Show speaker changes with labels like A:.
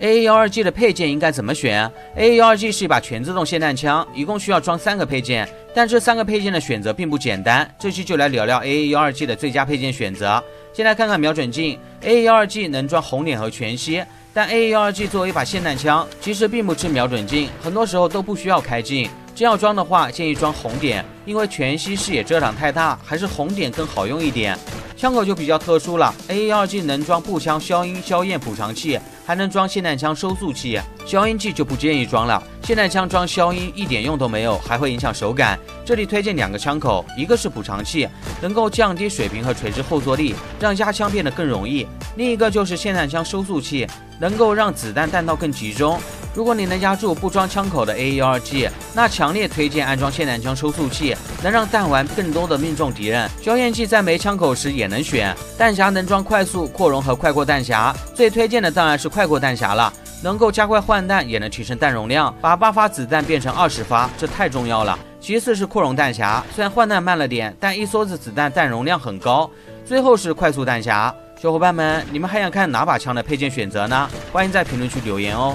A: AA 幺二 G 的配件应该怎么选？AA 幺二 G 是一把全自动霰弹枪，一共需要装三个配件，但这三个配件的选择并不简单。这期就来聊聊 AA 幺二 G 的最佳配件选择。先来看看瞄准镜，AA 幺二 G 能装红点和全息，但 AA 幺二 G 作为一把霰弹枪，其实并不吃瞄准镜，很多时候都不需要开镜。真要装的话，建议装红点，因为全息视野遮挡太大，还是红点更好用一点。枪口就比较特殊了，A12 技能装步枪消音消焰补偿器，还能装霰弹枪收速器。消音器就不建议装了，霰弹枪装消音一点用都没有，还会影响手感。这里推荐两个枪口，一个是补偿器，能够降低水平和垂直后坐力，让压枪变得更容易；另一个就是霰弹枪收速器，能够让子弹弹道更集中。如果你能压住不装枪口的 AA 幺二 G，那强烈推荐安装霰弹枪收速器，能让弹丸更多的命中敌人。消焰器在没枪口时也能选，弹匣能装快速扩容和快过弹匣，最推荐的当然是快过弹匣了，能够加快换弹，也能提升弹容量，把八发子弹变成二十发，这太重要了。其次是扩容弹匣，虽然换弹慢了点，但一梭子子弹弹容量很高。最后是快速弹匣，小伙伴们，你们还想看哪把枪的配件选择呢？欢迎在评论区留言哦。